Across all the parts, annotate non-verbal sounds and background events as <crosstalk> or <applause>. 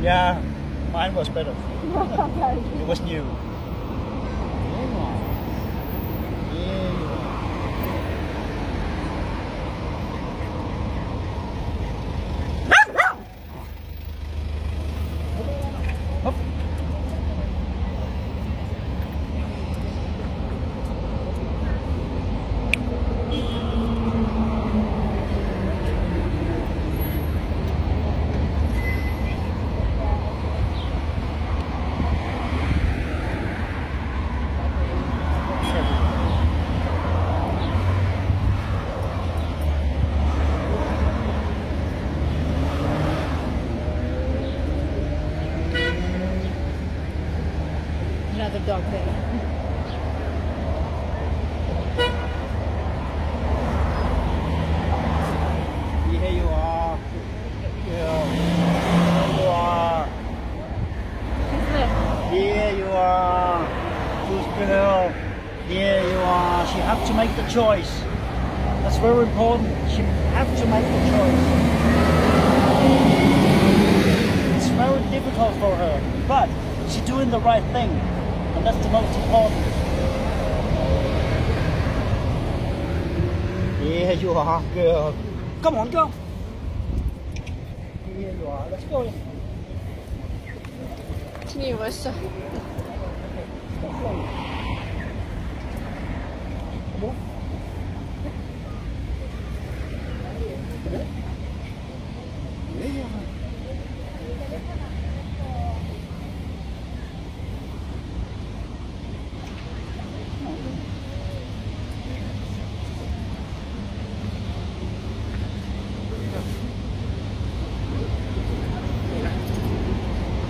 Yeah, mine was better. <laughs> it was new. Another dog there. Here you are. Here you are. Here you are. Who's girl? Here you are. She have to make the choice. That's very important. She have to make the choice. It's very difficult for her, but she's doing the right thing, and that's the most important. Here you are, girl. Come on, go. Here you are. Let's go. Knivelse. Just let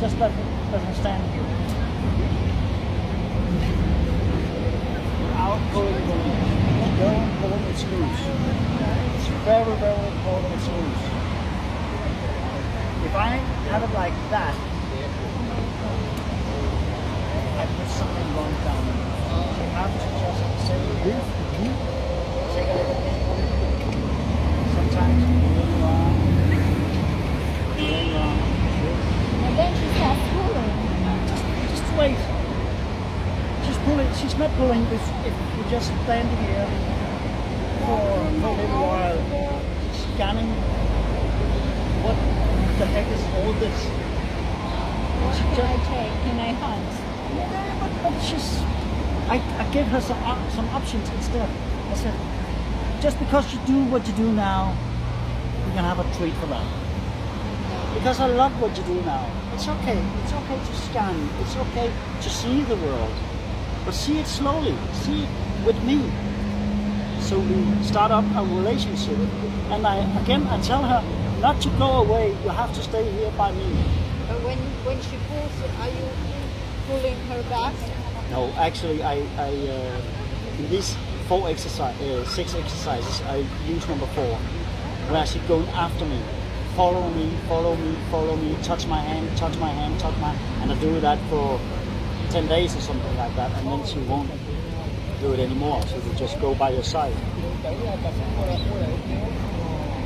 her, let her stand here. Pulling the. Don't pull it's loose. It's very, very important it's loose. If I have it like that, I put something wrong down. You have to just say, take a little bit. Sometimes here you are. Here you are. And then she starts pulling. Just wait. She's pulling. She's not pulling if, if you're just standing here for, for a little while, scanning. What the heck is all this? What can I take? Can I hunt? yeah, but, but she's. I, I gave her some op- some options instead. I said, just because you do what you do now, you can have a treat for that. Because I love what you do now. It's okay. It's okay to scan. It's okay to see the world. But see it slowly. See it with me. So we start up a relationship. And I again I tell her not to go away. You have to stay here by me. But when when she pulls, are you pulling her back? No, actually I, I uh, in these four exercise, uh, six exercises, I use number four, where she's going after me. Follow me, follow me, follow me, touch my hand, touch my hand, touch my and I do that for 10 days or something like that, and then she won't do it anymore. She will just go by your side.